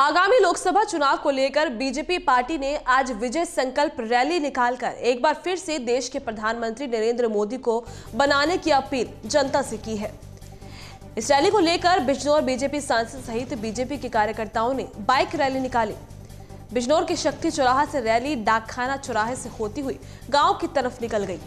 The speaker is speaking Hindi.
आगामी लोकसभा चुनाव को लेकर बीजेपी पार्टी ने आज विजय संकल्प रैली निकालकर एक बार फिर से देश के प्रधानमंत्री नरेंद्र मोदी को बनाने की अपील जनता से की है। इस रैली को लेकर बिजनौर बीजेपी सांसद सहित बीजेपी के कार्यकर्ताओं ने बाइक रैली निकाली। बिजनौर के शक्ति चौराहा से रैली, डाकखाना चौराहे से होती हुई गाँव की तरफ़ निकल गई।